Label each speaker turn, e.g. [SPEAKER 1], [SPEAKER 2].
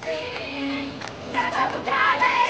[SPEAKER 1] Sim, tá tudo.